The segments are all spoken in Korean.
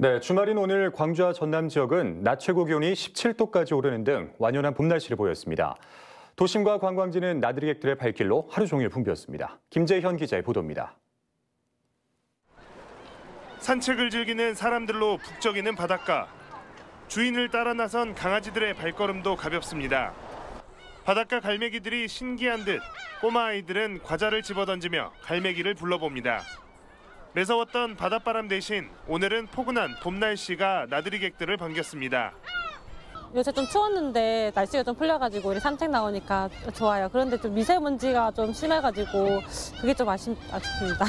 네, 주말인 오늘 광주와 전남 지역은 낮 최고 기온이 17도까지 오르는 등 완연한 봄 날씨를 보였습니다. 도심과 관광지는 나들이객들의 발길로 하루 종일 붐볐습니다. 김재현 기자의 보도입니다. 산책을 즐기는 사람들로 북적이는 바닷가. 주인을 따라 나선 강아지들의 발걸음도 가볍습니다. 바닷가 갈매기들이 신기한 듯 꼬마 아이들은 과자를 집어던지며 갈매기를 불러봅니다. 매서웠던 바닷바람 대신 오늘은 포근한 봄 날씨가 나들이 객들을 반겼습니다. 요새 좀 추웠는데 날씨가 좀 풀려가지고 우리 산책 나오니까 좋아요. 그런데 좀 미세먼지가 좀 심해가지고 그게 좀 아쉽, 아쉽습니다.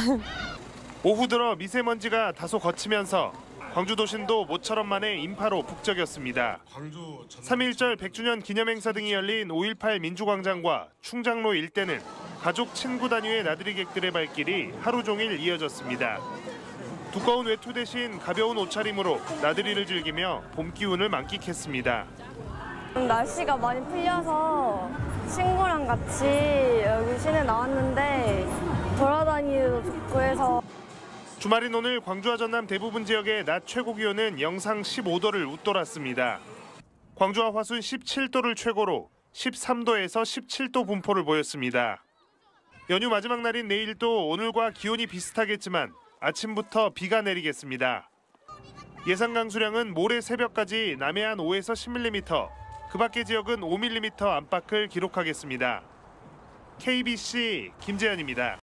오후 들어 미세먼지가 다소 거치면서 광주 도심도 모처럼 만에 인파로 북적였습니다. 3.1절 100주년 기념행사 등이 열린 5.18 민주광장과 충장로 일대는 가족 친구 단위의 나들이 객들의 발길이 하루 종일 이어졌습니다. 두꺼운 외투 대신 가벼운 옷차림으로 나들이를 즐기며 봄 기운을 만끽했습니다. 날씨가 많이 풀려서 친구랑 같이 여기 시내 나왔는데 돌아다니기도 좋고 해서 주말인 오늘 광주와 전남 대부분 지역의 낮 최고 기온은 영상 15도를 웃돌았습니다. 광주와 화순 17도를 최고로 13도에서 17도 분포를 보였습니다. 연휴 마지막 날인 내일도 오늘과 기온이 비슷하겠지만 아침부터 비가 내리겠습니다. 예상 강수량은 모레 새벽까지 남해안 5에서 10mm, 그 밖의 지역은 5mm 안팎을 기록하겠습니다. KBC 김재현입니다.